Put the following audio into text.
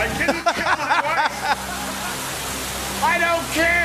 I didn't kill my wife. I don't care.